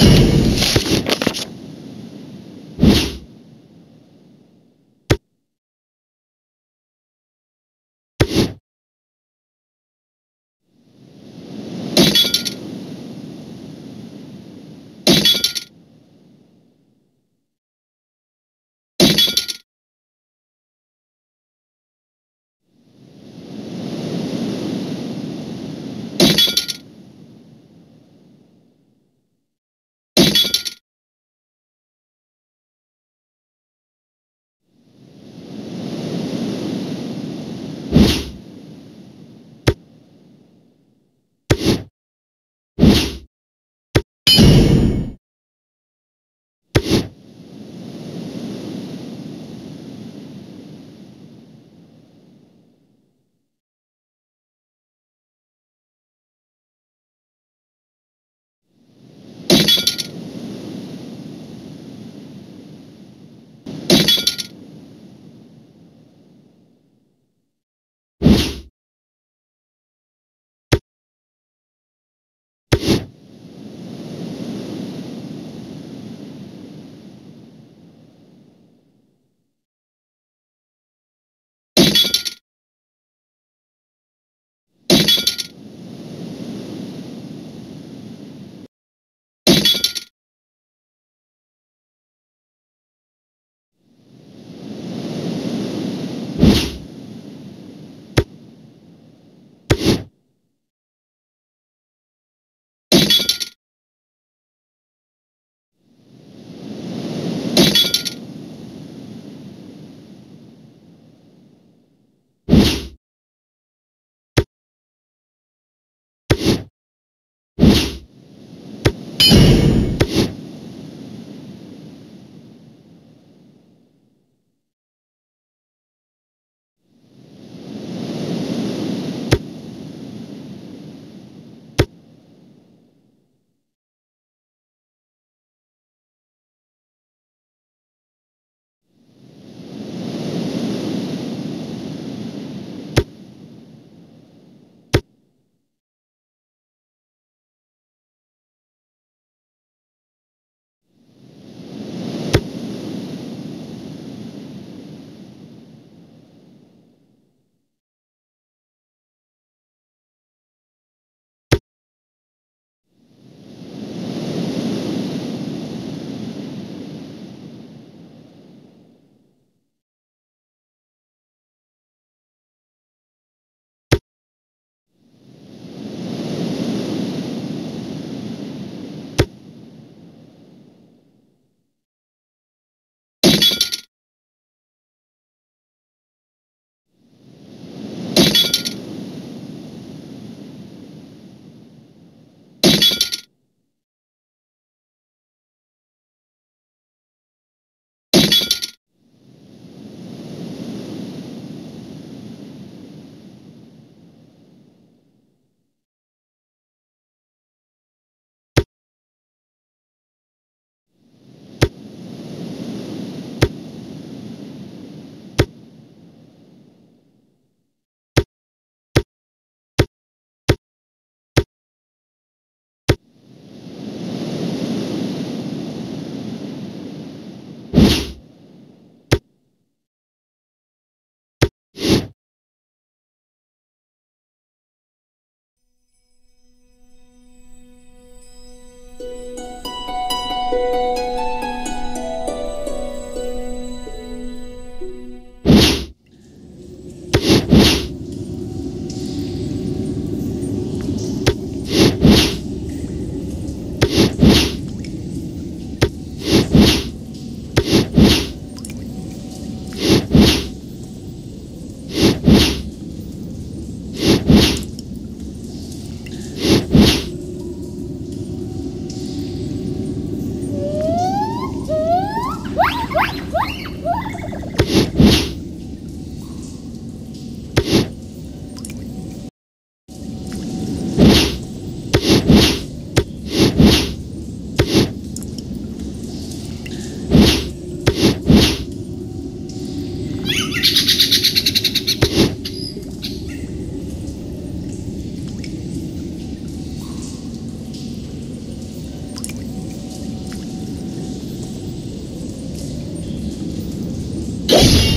you. you